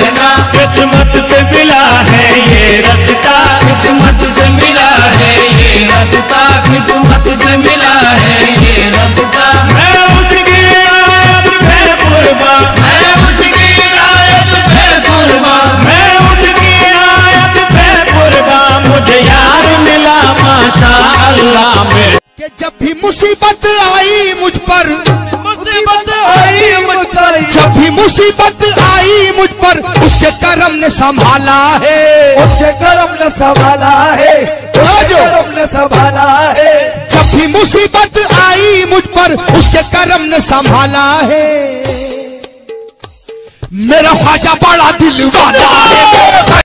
रहना किस्मत से मिला है ये रास्ता। किस्मत से मिला है ये रास्ता। किस्मत से मिला है ये रास्ता। मैं उसकी आयत मैं कुर्बा मैं उसकी आयत मैं कुर्बा मैं उसकी आयत मैं कुर्बा मुझे यार मिला माशा अल्लाह में। कि जब भी मुसीबत आई मुझ पर मुसीबत आई मुझ पर। जब भी मुसीबत आई मुझ पर उसके कर्म ने संभाला है। उसके कर्म ने संभाला है। करम ने संभाला है। जब भी मुसीबत आई मुझ पर उसके कर्म ने संभाला है। मेरा ख्वाजा बड़ा दिल वाला है